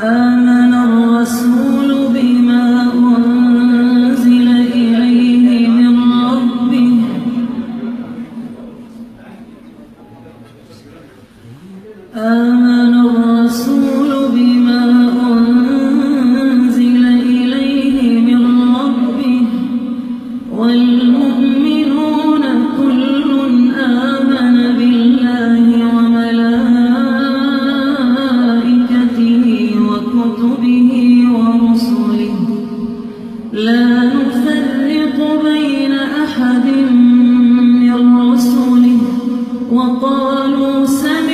آمن وقالوا سمعنا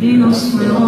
Dinos, know.